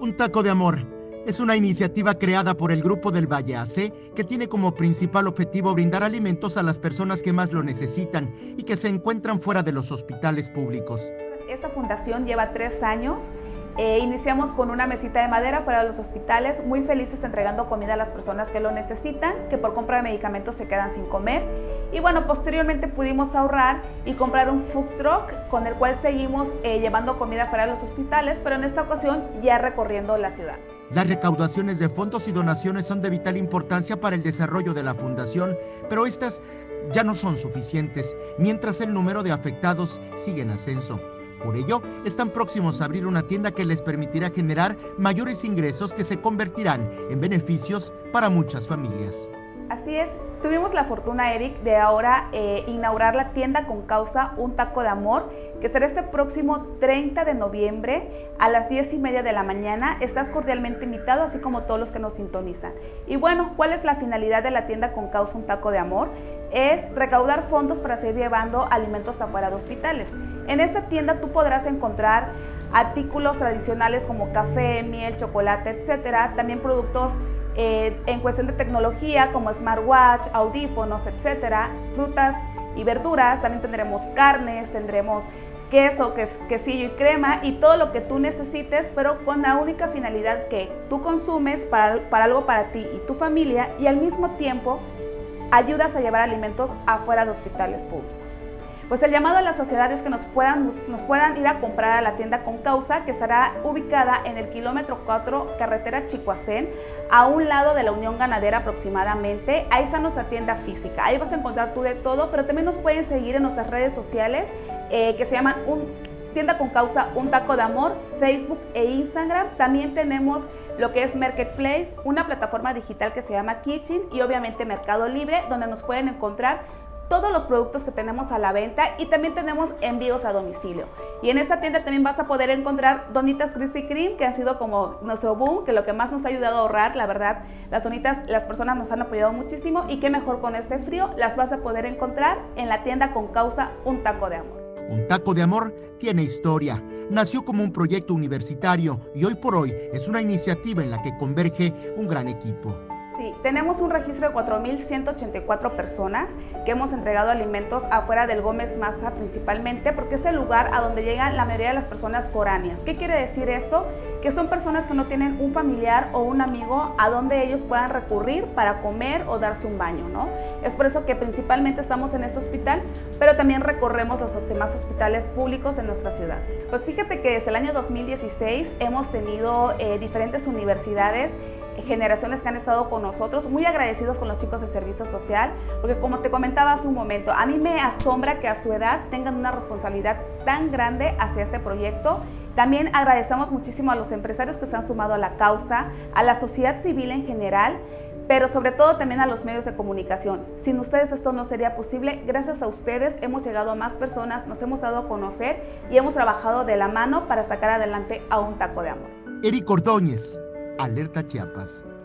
Un taco de amor es una iniciativa creada por el Grupo del Valle AC que tiene como principal objetivo brindar alimentos a las personas que más lo necesitan y que se encuentran fuera de los hospitales públicos. Esta fundación lleva tres años. Eh, iniciamos con una mesita de madera fuera de los hospitales, muy felices entregando comida a las personas que lo necesitan, que por compra de medicamentos se quedan sin comer. Y bueno, posteriormente pudimos ahorrar y comprar un food truck con el cual seguimos eh, llevando comida fuera de los hospitales, pero en esta ocasión ya recorriendo la ciudad. Las recaudaciones de fondos y donaciones son de vital importancia para el desarrollo de la fundación, pero estas ya no son suficientes, mientras el número de afectados sigue en ascenso. Por ello, están próximos a abrir una tienda que les permitirá generar mayores ingresos que se convertirán en beneficios para muchas familias. Así es, tuvimos la fortuna, Eric, de ahora eh, inaugurar la tienda con causa Un Taco de Amor, que será este próximo 30 de noviembre a las 10 y media de la mañana. Estás cordialmente invitado, así como todos los que nos sintonizan. Y bueno, ¿cuál es la finalidad de la tienda con causa Un Taco de Amor? Es recaudar fondos para seguir llevando alimentos afuera de hospitales. En esta tienda tú podrás encontrar artículos tradicionales como café, miel, chocolate, etcétera, también productos eh, en cuestión de tecnología como smartwatch, audífonos, etcétera, frutas y verduras, también tendremos carnes, tendremos queso, quesillo y crema y todo lo que tú necesites, pero con la única finalidad que tú consumes para, para algo para ti y tu familia y al mismo tiempo ayudas a llevar alimentos afuera de hospitales públicos. Pues el llamado a las sociedades que nos puedan, nos puedan ir a comprar a la tienda con causa, que estará ubicada en el kilómetro 4, carretera Chicoacén, a un lado de la Unión Ganadera aproximadamente. Ahí está nuestra tienda física. Ahí vas a encontrar tú de todo, pero también nos pueden seguir en nuestras redes sociales eh, que se llaman un, Tienda con Causa Un Taco de Amor, Facebook e Instagram. También tenemos lo que es Marketplace, una plataforma digital que se llama Kitchen y obviamente Mercado Libre, donde nos pueden encontrar todos los productos que tenemos a la venta y también tenemos envíos a domicilio. Y en esta tienda también vas a poder encontrar donitas Krispy Kreme, que ha sido como nuestro boom, que lo que más nos ha ayudado a ahorrar, la verdad, las donitas, las personas nos han apoyado muchísimo y qué mejor con este frío, las vas a poder encontrar en la tienda con causa Un Taco de Amor. Un Taco de Amor tiene historia. Nació como un proyecto universitario y hoy por hoy es una iniciativa en la que converge un gran equipo. Tenemos un registro de 4.184 personas que hemos entregado alimentos afuera del Gómez Maza principalmente porque es el lugar a donde llegan la mayoría de las personas foráneas. ¿Qué quiere decir esto? Que son personas que no tienen un familiar o un amigo a donde ellos puedan recurrir para comer o darse un baño, ¿no? Es por eso que principalmente estamos en este hospital, pero también recorremos los demás hospitales públicos de nuestra ciudad. Pues fíjate que desde el año 2016 hemos tenido eh, diferentes universidades generaciones que han estado con nosotros, muy agradecidos con los chicos del servicio social, porque como te comentaba hace un momento, a mí me asombra que a su edad tengan una responsabilidad tan grande hacia este proyecto. También agradecemos muchísimo a los empresarios que se han sumado a la causa, a la sociedad civil en general, pero sobre todo también a los medios de comunicación. Sin ustedes esto no sería posible. Gracias a ustedes hemos llegado a más personas, nos hemos dado a conocer y hemos trabajado de la mano para sacar adelante a un taco de amor. Eric Ordóñez, Alerta Chiapas.